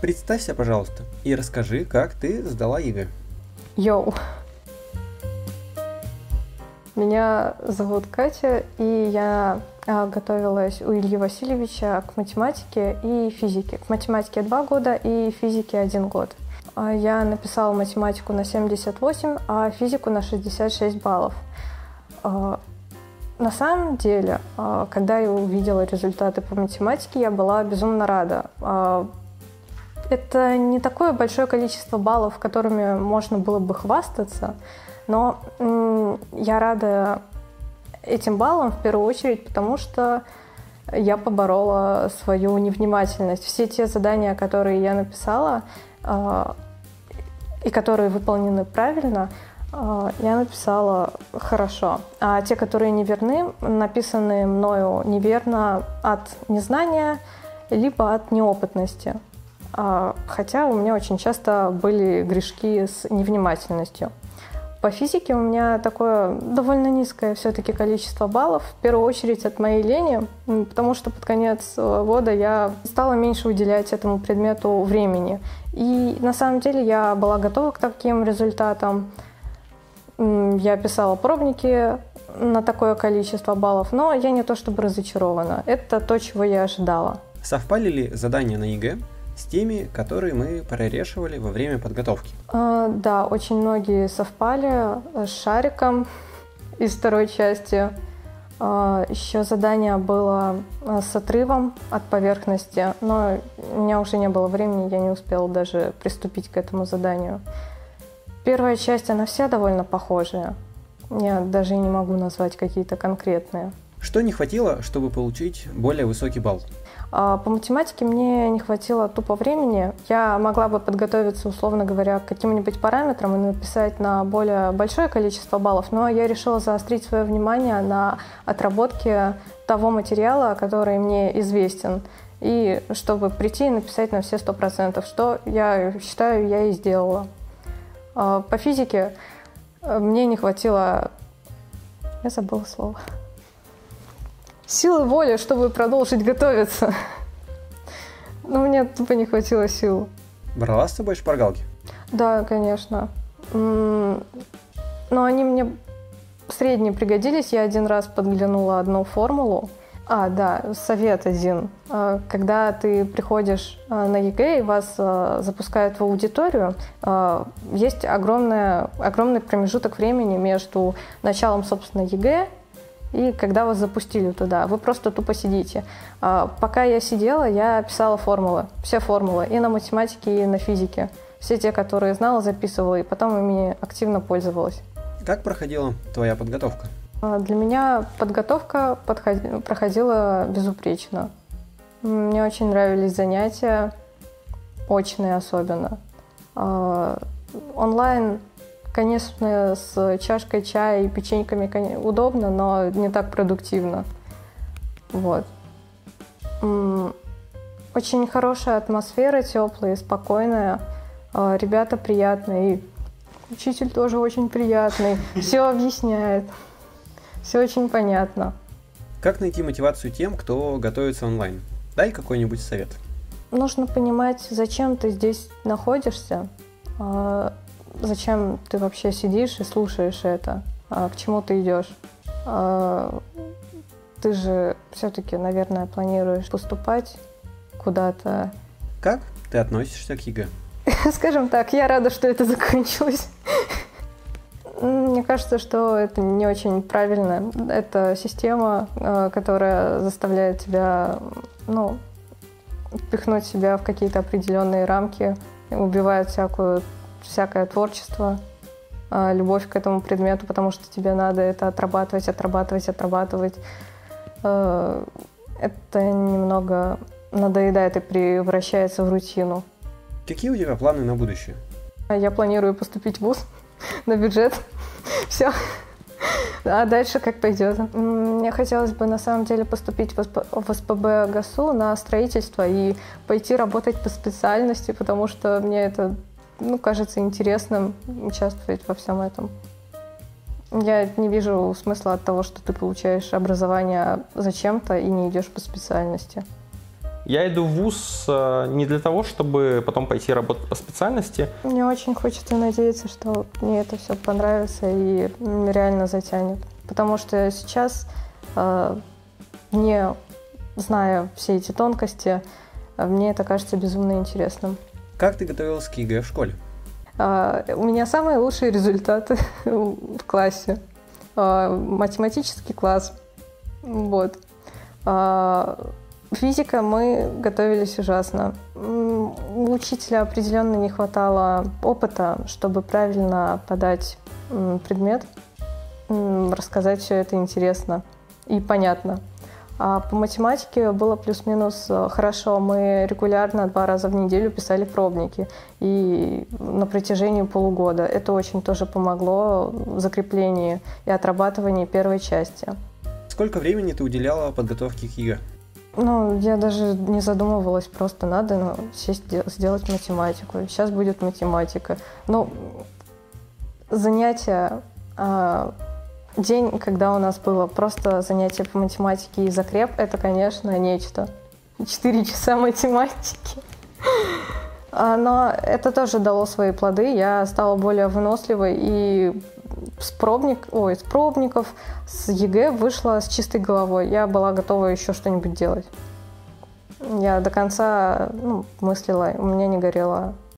Представься, пожалуйста, и расскажи, как ты сдала ЕГЭ. Йоу! Меня зовут Катя, и я а, готовилась у Ильи Васильевича к математике и физике. К математике два года и физике один год. А, я написала математику на 78, а физику на 66 баллов. А, на самом деле, когда я увидела результаты по математике, я была безумно рада. Это не такое большое количество баллов, которыми можно было бы хвастаться, но я рада этим баллом в первую очередь, потому что я поборола свою невнимательность. Все те задания, которые я написала э, и которые выполнены правильно, э, я написала хорошо. А те, которые неверны, написаны мною неверно от незнания, либо от неопытности. Э, хотя у меня очень часто были грешки с невнимательностью. По физике у меня такое довольно низкое все-таки количество баллов. В первую очередь от моей лени, потому что под конец э, года я стала меньше уделять этому предмету времени. И на самом деле я была готова к таким результатам. Я писала пробники на такое количество баллов, но я не то чтобы разочарована. Это то, чего я ожидала. Совпали ли задания на ЕГЭ с теми, которые мы прорешивали во время подготовки. А, да, очень многие совпали с шариком из второй части. А, еще задание было а, с отрывом от поверхности, но у меня уже не было времени, я не успела даже приступить к этому заданию. Первая часть, она вся довольно похожая. Я даже не могу назвать какие-то конкретные. Что не хватило, чтобы получить более высокий балл? А, по математике мне не хватило тупо времени. Я могла бы подготовиться, условно говоря, к каким-нибудь параметрам и написать на более большое количество баллов, но я решила заострить свое внимание на отработке того материала, который мне известен, и чтобы прийти и написать на все сто процентов, что я считаю, я и сделала. А, по физике э, мне не хватило... Я забыла слово силы воли, чтобы продолжить готовиться. Но мне тупо не хватило сил. Брала с собой шпаргалки? Да, конечно. Но они мне средне пригодились. Я один раз подглянула одну формулу. А, да, совет один. А, когда ты приходишь а, на ЕГЭ и вас а, запускают в аудиторию, есть огромное, огромный промежуток времени между началом, собственно, ЕГЭ и когда вас запустили туда, вы просто тупо сидите. А, пока я сидела, я писала формулы, все формулы, и на математике, и на физике. Все те, которые знала, записывала, и потом ими активно пользовалась. Как проходила твоя подготовка? А, для меня подготовка проходила безупречно. Мне очень нравились занятия, очные особенно. А, онлайн Конечно, с чашкой чая и печеньками удобно, но не так продуктивно. Вот. Очень хорошая атмосфера, теплая, спокойная. А, ребята приятные. И учитель тоже очень приятный. Все объясняет. Все очень понятно. Как найти мотивацию тем, кто готовится онлайн? Дай какой-нибудь совет. Нужно понимать, зачем ты здесь находишься. А, зачем ты вообще сидишь и слушаешь это? А к чему ты идешь? А, ты же все-таки, наверное, планируешь поступать куда-то. Как ты относишься к ЕГЭ? Скажем так, я рада, что это закончилось. Мне кажется, что это не очень правильно. Это система, э, которая заставляет тебя, ну, пихнуть себя в какие-то определенные рамки, убивает всякую всякое творчество, а, любовь к этому предмету, потому что тебе надо это отрабатывать, отрабатывать, отрабатывать. А, это немного надоедает и превращается в рутину. Какие у тебя планы на будущее? Я планирую поступить в ВУЗ на бюджет. Все. А дальше как пойдет? Мне хотелось бы на самом деле поступить в СПБ ГАСУ на строительство и пойти работать по специальности, потому что мне это ну, кажется интересным участвовать во всем этом. Я не вижу смысла от того, что ты получаешь образование зачем-то и не идешь по специальности. Я иду в ВУЗ э, не для того, чтобы потом пойти работать по специальности. Мне очень хочется надеяться, что мне это все понравится и реально затянет. Потому что сейчас, э, не зная все эти тонкости, мне это кажется безумно интересным. Как ты готовилась к ЕГЭ в школе? А, у меня самые лучшие результаты в классе. А, математический класс. Вот. А, физика мы готовились ужасно. У учителя определенно не хватало опыта, чтобы правильно подать предмет, рассказать все это интересно и понятно. А по математике было плюс-минус э, хорошо. Мы регулярно два раза в неделю писали пробники. И на протяжении полугода. Это очень тоже помогло в закреплении и отрабатывании первой части. Сколько времени ты уделяла подготовке к ЕГЭ? Ну, я даже не задумывалась, просто надо ну, сесть, сделать математику. Сейчас будет математика. Ну, занятия а, День, когда у нас было просто занятие по математике и закреп, это, конечно, нечто. Четыре часа математики. А, но это тоже дало свои плоды. Я стала более выносливой и с, пробник, ой, с пробников, с ЕГЭ вышла с чистой головой. Я была готова еще что-нибудь делать. Я до конца ну, мыслила, у меня не горела